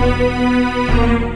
Thank you.